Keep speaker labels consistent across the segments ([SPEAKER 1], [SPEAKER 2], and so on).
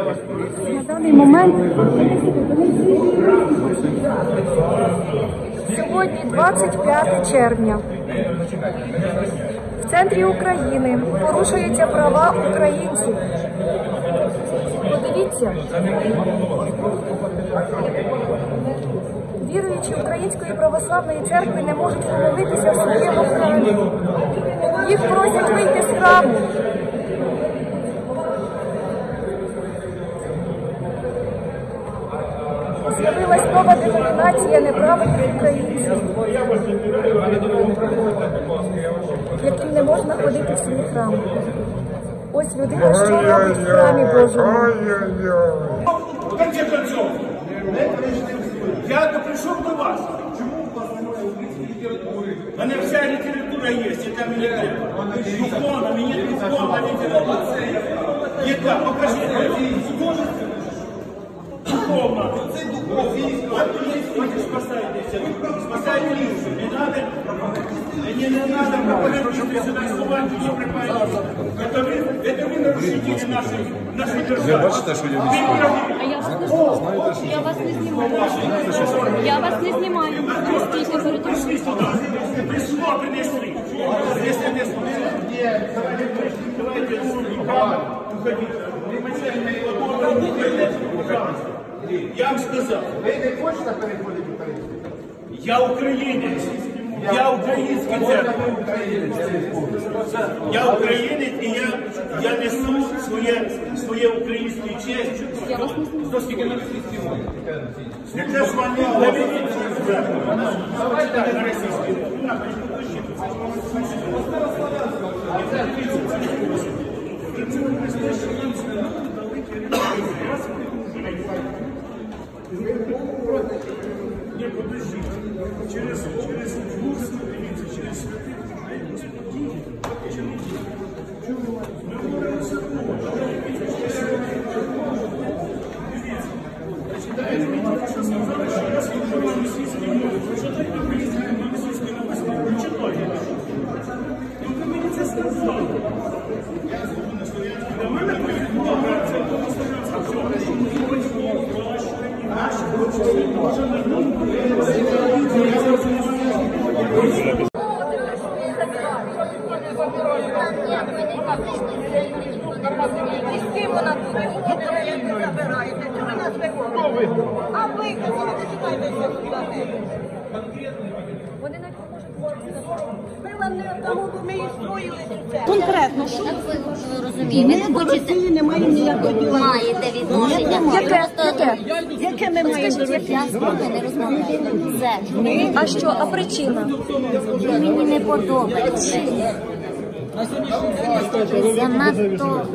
[SPEAKER 1] На даний момент сьогодні 25 червня. В центрі України порушуються права українців. Подивіться. Віруючі Української православної церкви не можуть помолитися в своєму храмі. Їх просять вийти з храму. З'явилась нова деномінація неправильних українців, яким не можна ходити в свій храм. Ось людина, що робить в храмі Божому.
[SPEAKER 2] Ой-ой-ой.
[SPEAKER 3] В конце концов, я пришел до вас. У мене вся література є, яка мені треба. Духовна, мені духовна література. Яка? Покажіть. Духовна. От спасайтеся. Спасайте люди. Не надо. Мені не надо пропагандисты сюда слова, все припаяться. Это вы, это вы нарушители нашей, нашей державы.
[SPEAKER 4] бачите, що я військовий?
[SPEAKER 5] А я вас не знаю. Я вас не знімаю. Я вас не знімаю. Простите, перед
[SPEAKER 3] Пришли сюда. Пришло, принесли. Если не смогли, давайте уходите. Я вам сказав.
[SPEAKER 2] Ви не хочете переходити в Україну?
[SPEAKER 3] Я українець. Я український церква. Я українець і я, я несу своє, своє українське честь.
[SPEAKER 5] Я вас не знімаю.
[SPEAKER 3] Хто скільки мене Яке ж вам не наведіть? Давайте на російській. Не, подождите. Через, через курс, дивіться, через святих людей, чому? Чому? Ми говоримо це Читаєте, мені що сказали, що я служу на російській мові. Читайте українською на російській мові. Читайте. Ну, ви мені це сказали. Я служу на слов'янській. До мене приїхала братця, тому слов'янська
[SPEAKER 6] І з ким вона тут не забираєте? Чи ви нас виходите? А ви коли починаєте сюди?
[SPEAKER 1] Вони навіть можуть
[SPEAKER 6] Ми вам не дамо, бо ми і строїли це.
[SPEAKER 1] конкретно, що
[SPEAKER 5] Розумію, ви не хочете.
[SPEAKER 6] не маємо ніякого діла.
[SPEAKER 5] Маєте відношення.
[SPEAKER 1] яке, яке?
[SPEAKER 6] Яке ми маємо?
[SPEAKER 5] Скажіть, я з вами не розмовляю. Все.
[SPEAKER 1] А що, а причина?
[SPEAKER 5] Мені не подобається. Занадто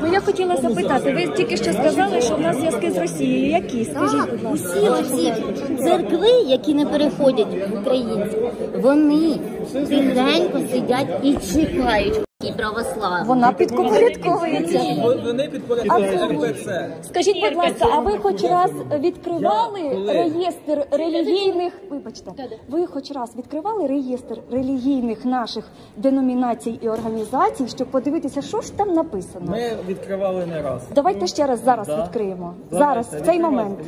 [SPEAKER 1] Ну я хотіла запитати, ви тільки що сказали, що в нас зв'язки з Росією. Які? Скажіть,
[SPEAKER 5] усі
[SPEAKER 1] будь ласка.
[SPEAKER 5] усі оці церкви, які не переходять в українську, вони тихенько сидять і чекають і православні.
[SPEAKER 1] Вона підпорядковується.
[SPEAKER 7] Вони підпорядкуються РПЦ.
[SPEAKER 1] Скажіть, будь ласка, а ви хоч раз відкривали реєстр релігійних? Вибачте, ви хоч раз відкривали реєстр релігійних наших деномінацій і організацій, щоб подивитися, що ж там написано?
[SPEAKER 7] Ми відкривали не раз.
[SPEAKER 1] Давайте ще раз зараз відкриємо. Зараз, в цей момент.